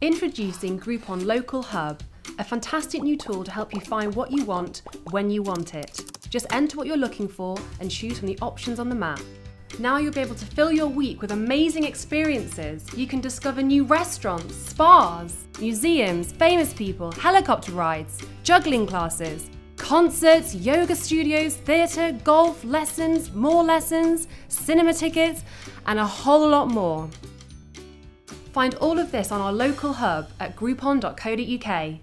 Introducing Groupon Local Hub, a fantastic new tool to help you find what you want when you want it. Just enter what you're looking for and choose from the options on the map. Now you'll be able to fill your week with amazing experiences. You can discover new restaurants, spas, museums, famous people, helicopter rides, juggling classes, concerts, yoga studios, theatre, golf, lessons, more lessons, cinema tickets, and a whole lot more. Find all of this on our local hub at groupon.co.uk.